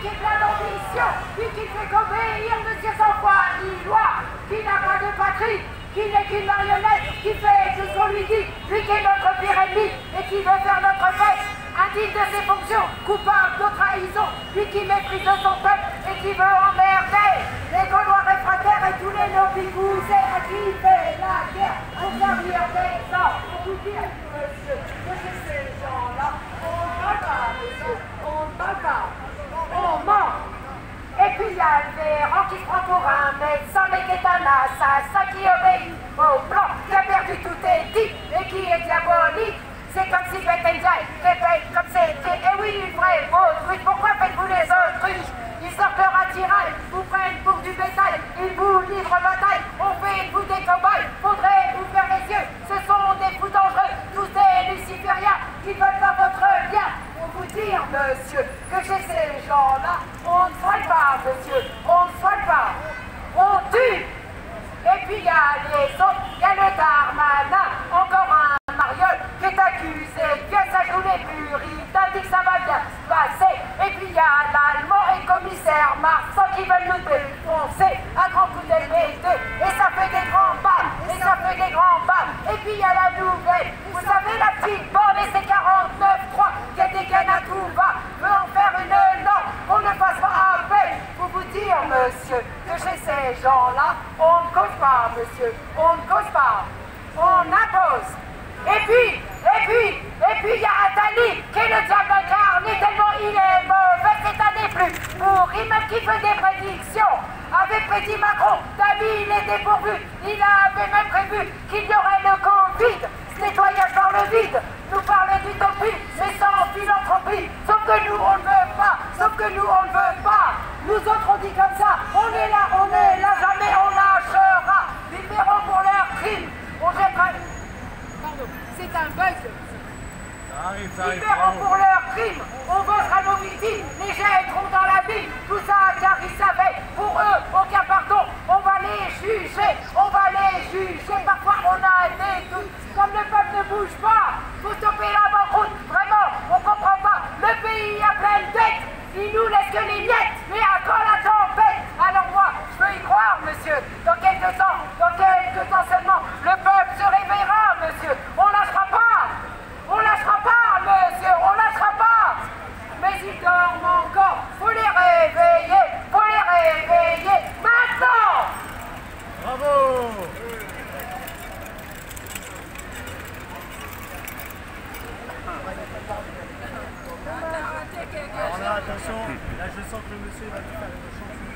qui est plein d'ambition, lui qui fait qu'obéir ne sans foi ni loi, qui n'a pas de patrie, qui n'est qu'une marionnette, qui fait ce qu'on lui dit, lui qui est notre pire ennemi et qui veut faire notre fête, indigne de ses fonctions, coupable de trahison, lui qui méprise son peuple et qui veut emmerder. Véran qui se prend pour un médecin, mais qui est un assassin qui obéit au plan, qui a perdu tout est dit et qui est diabolique. C'est comme si Bettenjai répète comme c'est dit. Et oui, une vraie autruche. Pourquoi faites-vous les autruches Ils sortent leur attirail, vous prennent pour du bétail, ils vous livrent bataille, on fait de vous des cobayes. Faudrait vous faire les yeux, ce sont des fous dangereux, tous des lucifériens qui veulent pas votre bien. Pour vous dire, monsieur, que chez ces gens-là, on ne soigne pas, monsieur, on ne soigne pas, on tue. Et puis il y a les autres, il y a le Darmanin, encore un mariole qui est accusé, que ça joue les puritains, dit que ça va bien se passer. Et puis il y a l'Allemand et le commissaire Marsan qui veulent nous défoncer à grands coups d'LBD. Et ça fait des grands bas, et ça fait des grands bas. Et puis il y a la nouvelle, vous savez la petite bande et ses 49-3 qui a des gaines à tout va, veut en faire une norme, on ne passe pas à peine. Pour vous dire, monsieur, que chez ces gens-là, on ne cause pas, monsieur, on ne cause pas, on impose. Et puis, et puis, et puis il y a Attali qui est le diable incarné tellement il est mauvais, un des plus. Pourris, même qui fait des prédictions. Avait prédit Macron, David il est dépourvu, il avait même prévu qu'il y aurait le Covid, ce nettoyage par le vide, nous parler d'utopie, mais sans philanthropie, sauf que nous on ne veut pas, sauf que nous on ne veut pas, nous autres on dit comme ça, on a des doutes, comme le peuple ne bouge pas, attention, là je sens que le monsieur va nous faire une chanson.